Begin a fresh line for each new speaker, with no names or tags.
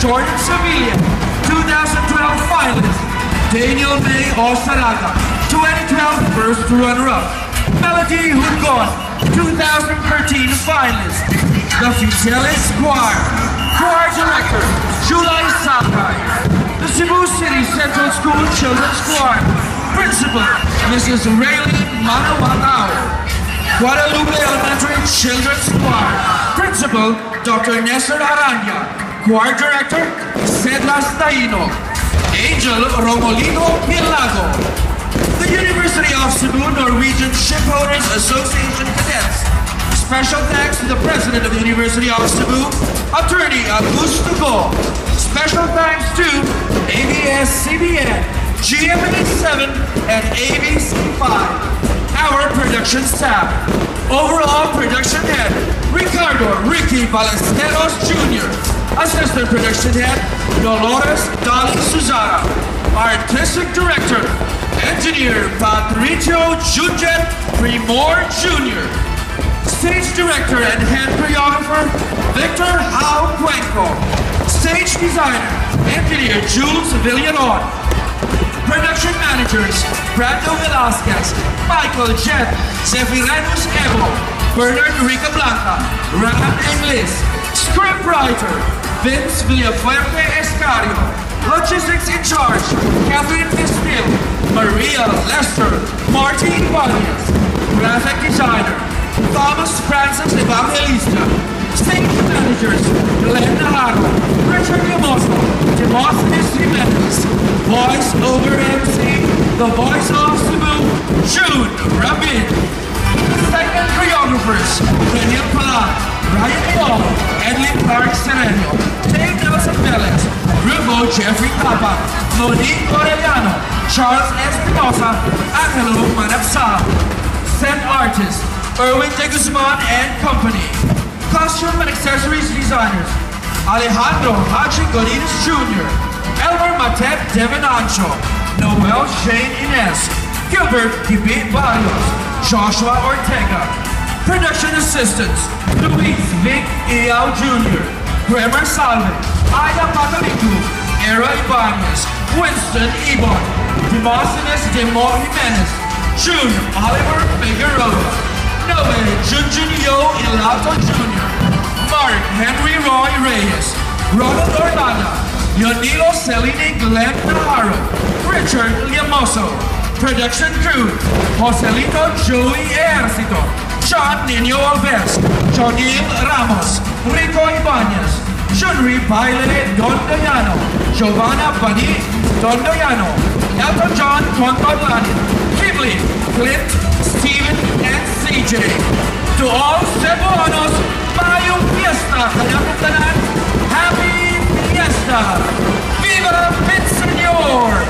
Jordan Sevilla, 2012 finalist. Daniel May Osaraga, 2012 first runner-up. Melody Hudgon, 2013 finalist. The Fidelis Choir, Choir Director, July Sakai. The Cebu City Central School Children's Choir, Principal, Mrs. Raylene Manawatao. Guadalupe Elementary Children's Choir, Principal, Dr. Nestor Aranya. Choir Director, Cedlas Taino. Angel Romolino Pilago. The University of Cebu Norwegian Shipowners Association Cadets. Special thanks to the President of the University of Cebu, Attorney Augusto Go. Special thanks to ABS-CBN, GMA7, and ABC5. Our production staff. Overall production head, Ricardo Ricky Ballesteros Jr. Assistant production head, Dolores Dolly Suzara. Artistic director, engineer Patricio Junjet Primor Jr. Stage director and head choreographer, Victor Hao Cuenco. Stage designer, engineer Jules Villanon. Production managers, Brando Velasquez, Michael Jet, Zefirenus Evo, Bernard Rica Blanca, Ram Inglis. Script writer, Vince Villafuerte Escario. Logistics in charge, Catherine Pistil, Maria Lester, Martin Ibanez. Graphic designer, Thomas Francis Evangelista. Stage managers, Glenn Navarro, Richard Yamoso, Demosthenes Jimenez. Voice over MC, the voice of Cebu, June Rabin. Second choreographers, Daniel Palan, Ryan Long, Edlin Clark Sereno, Dave Nelson Velez, Rivo Jeffrey Papa, Monique Orellano, Charles Espinosa, Angelo Manapsal. Set artist, Erwin De Guzman and Company. Costume and accessories designers, Alejandro Hachi Godinez Jr., Elmer Matet Devin Ancho, Noel Shane Inez, Gilbert Gibi Barrios, Joshua Ortega. Production assistants, Luis Vic Iao Jr., Bremer Salve, Ida Patalicu, Era Ibanez, Winston Ibon, Demosthenes Demo Jimenez, June Oliver Figueroa, Noe Junjun Yo Ilato Jr., Mark Henry Roy Reyes, Ronald Orlana, Yonilo Celine Glenn Navarro, Richard Liamoso, Production Crew, Joselito Joey Ejercito, shot Daniel Alves, Jonil Ramos, Rico Ibanez, Junri Baile Dondoyano, Giovanna Bani Dondoyano, Elton John Tontonlani, Kimley, Clint, Steven, and CJ. To all Cebuanos, Bayo Fiesta, Happy Fiesta! Viva Pit Senor!